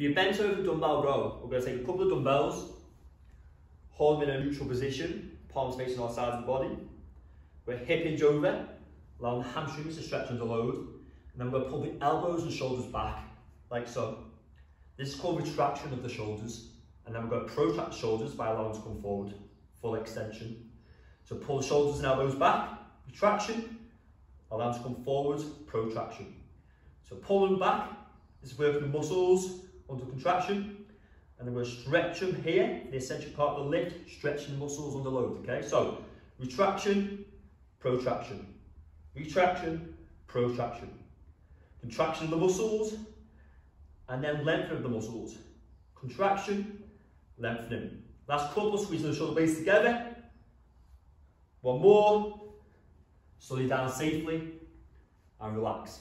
For your bent over dumbbell row, we're going to take a couple of dumbbells, hold them in a neutral position, palms facing our sides of the body. We're hip hinge over, allowing the hamstrings to stretch under load. And then we're going to pull the elbows and shoulders back, like so. This is called retraction of the shoulders. And then we're going to protract the shoulders by allowing them to come forward, full extension. So pull the shoulders and elbows back, retraction, allow them to come forward, protraction. So pull them back, this is working the muscles under contraction, and we're going to stretch them here, the essential part of the lift, stretching the muscles under load, okay? So, retraction, protraction, retraction, protraction, contraction of the muscles, and then lengthening of the muscles, contraction, lengthening. Last couple, squeezing the shoulder blades together, one more, Slowly down safely, and relax.